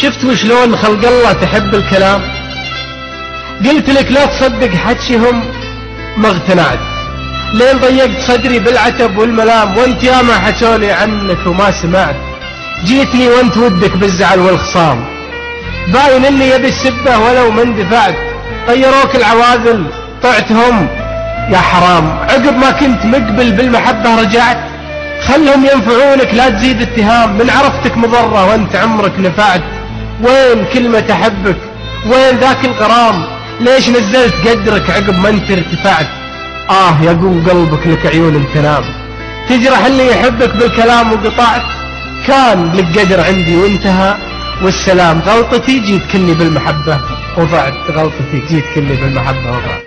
شفت وشلون خلق الله تحب الكلام؟ قلت لك لا تصدق حكيهم ما اغتنعت لين ضيقت صدري بالعتب والملام وانت ياما حكولي عنك وما سمعت. جيتني وانت ودك بالزعل والخصام. باين اني يبي السبة ولو ما اندفعت. طيروك العواذل طعتهم. يا حرام عقب ما كنت مقبل بالمحبة رجعت. خلهم ينفعونك لا تزيد اتهام. من عرفتك مضرة وانت عمرك نفعت. وين كلمة أحبك؟ وين ذاك الغرام؟ ليش نزلت قدرك عقب ما انت ارتفعت؟ آه يقوم قلبك لك عيون تنام تجرح اللي يحبك بالكلام وقطعت كان لك قدر عندي وانتهى. والسلام غلطتي جيت كلي بالمحبة. وضعت غلطتي جيت كلي بالمحبة وضعت.